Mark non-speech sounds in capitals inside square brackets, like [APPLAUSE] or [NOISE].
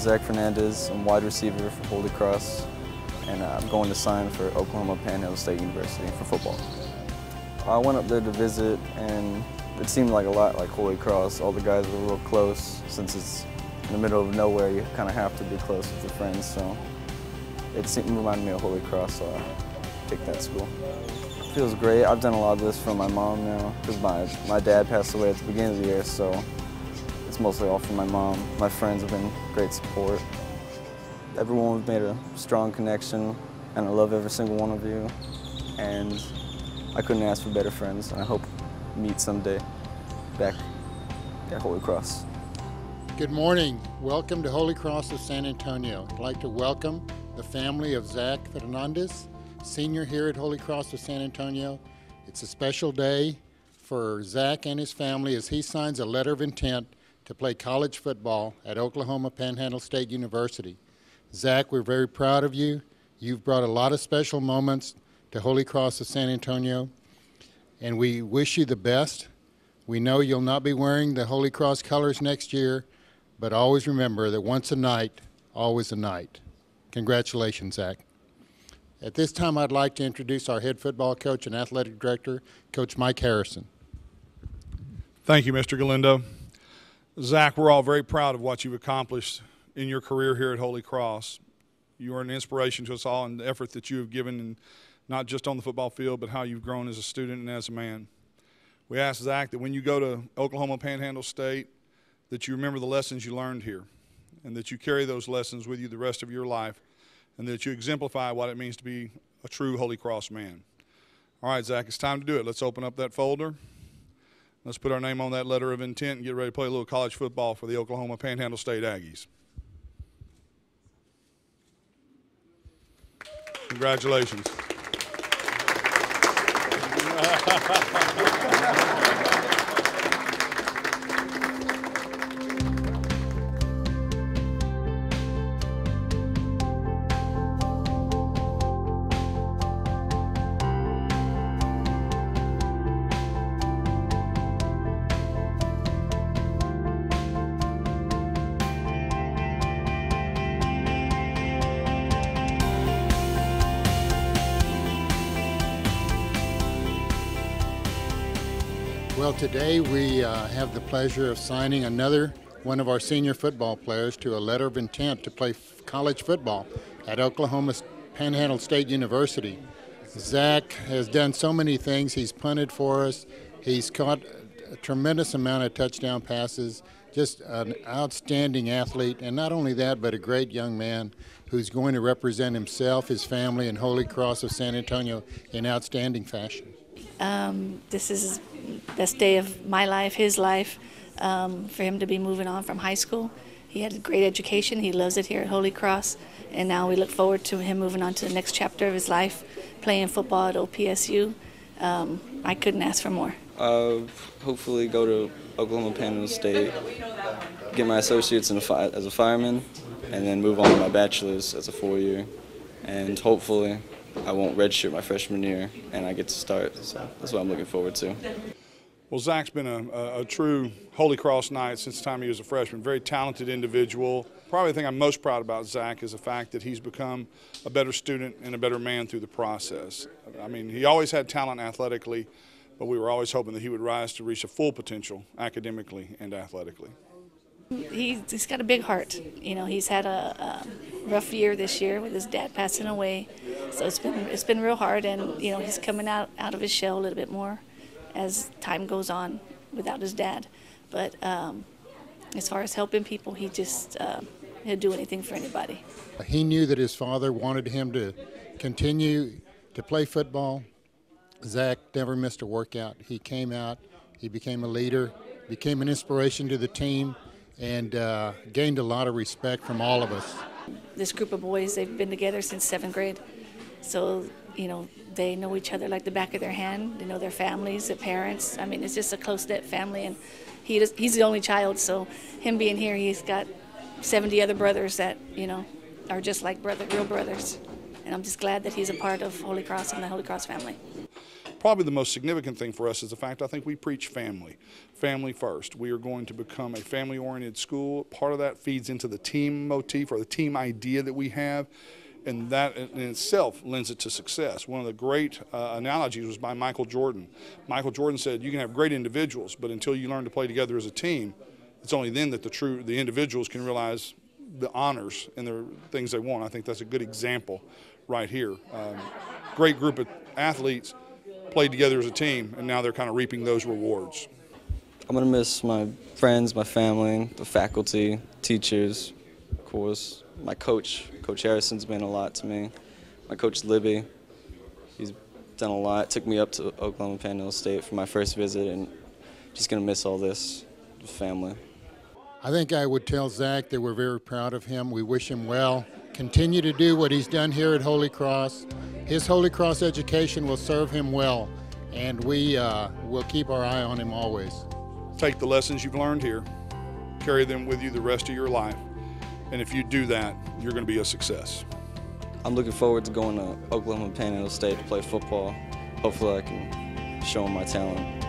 Zach Fernandez. I'm wide receiver for Holy Cross, and I'm going to sign for Oklahoma Panhandle State University for football. I went up there to visit, and it seemed like a lot like Holy Cross. All the guys were real close. Since it's in the middle of nowhere, you kind of have to be close with your friends. So it seemed, reminded me of Holy Cross, so I picked that school. It feels great. I've done a lot of this for my mom now because my, my dad passed away at the beginning of the year, so it's mostly all from my mom. My friends have been great support. Everyone has made a strong connection, and I love every single one of you. And I couldn't ask for better friends, and I hope meet someday back at Holy Cross. Good morning. Welcome to Holy Cross of San Antonio. I'd like to welcome the family of Zach Fernandez, senior here at Holy Cross of San Antonio. It's a special day for Zach and his family as he signs a letter of intent to play college football at Oklahoma Panhandle State University. Zach, we're very proud of you. You've brought a lot of special moments to Holy Cross of San Antonio, and we wish you the best. We know you'll not be wearing the Holy Cross colors next year, but always remember that once a Knight, always a Knight. Congratulations, Zach. At this time, I'd like to introduce our head football coach and athletic director, Coach Mike Harrison. Thank you, Mr. Galindo. Zach, we're all very proud of what you've accomplished in your career here at Holy Cross. You are an inspiration to us all in the effort that you have given, not just on the football field, but how you've grown as a student and as a man. We ask Zach that when you go to Oklahoma Panhandle State, that you remember the lessons you learned here, and that you carry those lessons with you the rest of your life, and that you exemplify what it means to be a true Holy Cross man. All right, Zach, it's time to do it. Let's open up that folder. Let's put our name on that letter of intent and get ready to play a little college football for the Oklahoma Panhandle State Aggies. Congratulations. [LAUGHS] Well, today we uh, have the pleasure of signing another one of our senior football players to a letter of intent to play college football at Oklahoma Panhandle State University. Zach has done so many things. He's punted for us. He's caught a tremendous amount of touchdown passes. Just an outstanding athlete, and not only that, but a great young man who's going to represent himself, his family, and Holy Cross of San Antonio in outstanding fashion. Um, this is best day of my life, his life, um, for him to be moving on from high school. He had a great education. He loves it here at Holy Cross. And now we look forward to him moving on to the next chapter of his life, playing football at OPSU. Um, I couldn't ask for more. Uh, hopefully go to Oklahoma Panhandle State, get my associates a as a fireman, and then move on to my bachelor's as a four-year. And hopefully I won't redshirt my freshman year, and I get to start. So that's what I'm looking forward to. Well, Zach's been a, a, a, true Holy Cross Knight since the time he was a freshman. Very talented individual. Probably the thing I'm most proud about Zach is the fact that he's become a better student and a better man through the process. I mean, he always had talent athletically, but we were always hoping that he would rise to reach a full potential academically and athletically. He's, he's got a big heart. You know, he's had a, a rough year this year with his dad passing away, so it's been it's been real hard. And you know, he's coming out out of his shell a little bit more as time goes on without his dad. But um, as far as helping people, he just uh, he'll do anything for anybody. He knew that his father wanted him to continue to play football. Zach never missed a workout. He came out, he became a leader, became an inspiration to the team, and uh, gained a lot of respect from all of us. This group of boys, they've been together since seventh grade. So, you know, they know each other like the back of their hand. They know their families, their parents. I mean, it's just a close knit family. And he he's the only child, so him being here, he's got 70 other brothers that, you know, are just like brother, real brothers. And I'm just glad that he's a part of Holy Cross and the Holy Cross family. probably the most significant thing for us is the fact I think we preach family, family first. We are going to become a family oriented school. Part of that feeds into the team motif or the team idea that we have. And that in itself lends it to success. One of the great uh, analogies was by Michael Jordan. Michael Jordan said, You can have great individuals, but until you learn to play together as a team, it's only then that the true the individuals can realize the honors and the things they want. I think that's a good example right here. Um, great group of athletes played together as a team, and now they're kind of reaping those rewards. I'm gonna miss my friends, my family, the faculty, teachers, of course. My coach, Coach Harrison's been a lot to me. My coach Libby, he's done a lot. Took me up to Oklahoma Panhandle State for my first visit, and just gonna miss all this, family. I think I would tell Zach that we're very proud of him. We wish him well. Continue to do what he's done here at Holy Cross. His Holy Cross education will serve him well, and we uh, will keep our eye on him always. Take the lessons you've learned here, carry them with you the rest of your life, and if you do that, you're going to be a success. I'm looking forward to going to Oklahoma Panhandle State to play football. Hopefully, I can show them my talent.